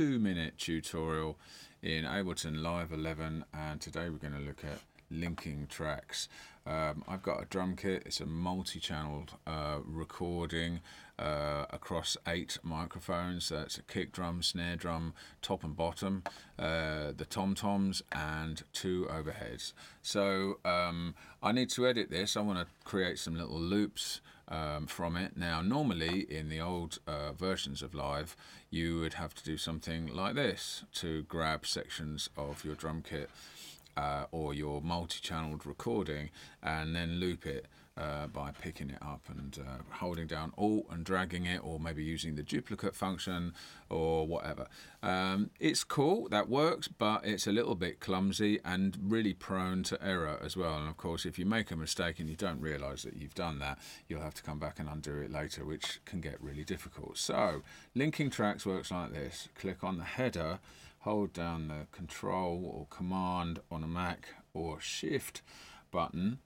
two minute tutorial in Ableton Live 11 and today we're going to look at linking tracks. Um, I've got a drum kit, it's a multi-channel uh, recording uh, across eight microphones. That's a kick drum, snare drum, top and bottom, uh, the tom-toms and two overheads. So um, I need to edit this, I want to create some little loops um, from it. Now, normally in the old uh, versions of Live, you would have to do something like this to grab sections of your drum kit uh, or your multi-channeled recording and then loop it uh, by picking it up and uh, holding down Alt and dragging it, or maybe using the duplicate function or whatever. Um, it's cool, that works, but it's a little bit clumsy and really prone to error as well. And of course, if you make a mistake and you don't realize that you've done that, you'll have to come back and undo it later, which can get really difficult. So, linking tracks works like this click on the header hold down the control or command on a Mac or shift button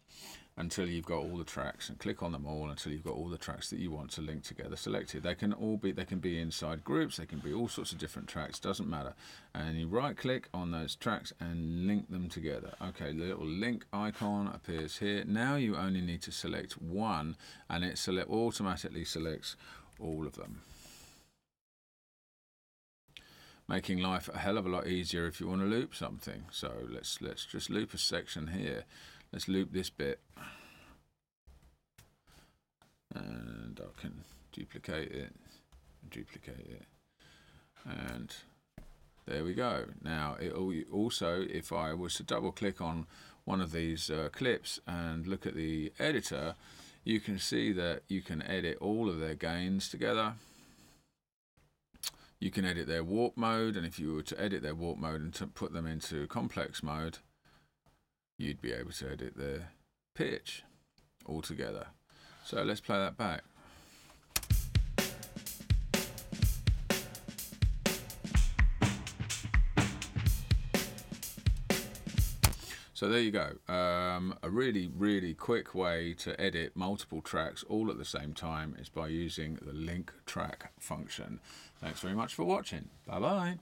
until you've got all the tracks and click on them all until you've got all the tracks that you want to link together selected. They can all be they can be inside groups they can be all sorts of different tracks doesn't matter. And you right click on those tracks and link them together. Okay the little link icon appears here. Now you only need to select one and it select automatically selects all of them. Making life a hell of a lot easier if you want to loop something. So let's let's just loop a section here. Let's loop this bit. And I can duplicate it, duplicate it, and there we go. Now it also, if I was to double click on one of these uh, clips and look at the editor, you can see that you can edit all of their gains together you can edit their warp mode, and if you were to edit their warp mode and to put them into complex mode, you'd be able to edit the pitch altogether. So let's play that back. So there you go. Um, a really, really quick way to edit multiple tracks all at the same time is by using the link track function. Thanks very much for watching. Bye bye.